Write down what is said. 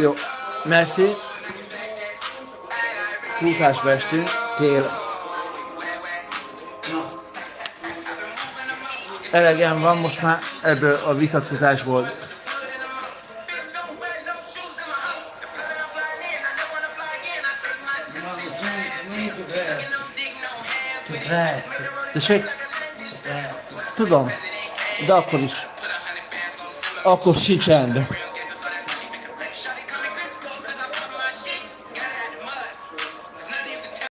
Jó, Mesti, csúszás Mesti, tél. Elegem van most már ebből a vitatkozásból. se? Tudom, de akkor is. Akkor sincs rendben.